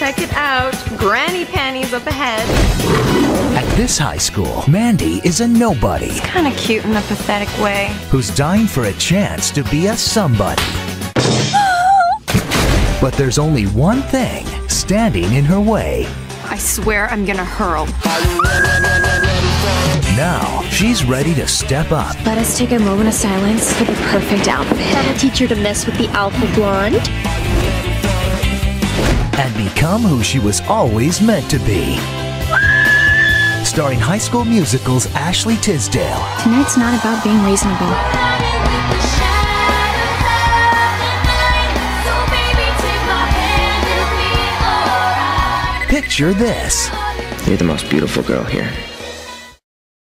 Check it out. Granny panties up ahead. At this high school, Mandy is a nobody Kind of cute in a pathetic way. who's dying for a chance to be a somebody. But there's only one thing standing in her way. I swear I'm gonna hurl. Now, she's ready to step up Let us take a moment of silence for the perfect outfit. That'll teach her to mess with the alpha blonde. And become who she was always meant to be. Starring High School Musical's Ashley Tisdale, Tonight's not about being reasonable. picture this. You're the most beautiful girl here.